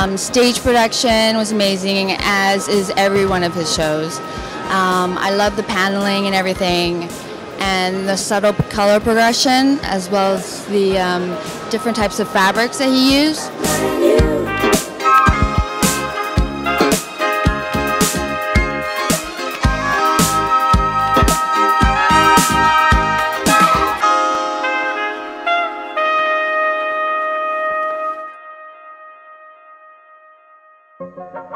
Um, stage production was amazing, as is every one of his shows. Um, I love the paneling and everything, and the subtle color progression, as well as the um, different types of fabrics that he used. Música